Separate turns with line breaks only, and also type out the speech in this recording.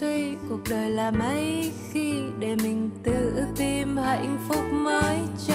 suy cuộc đời là mấy khi để mình tự tìm hạnh phúc mới cho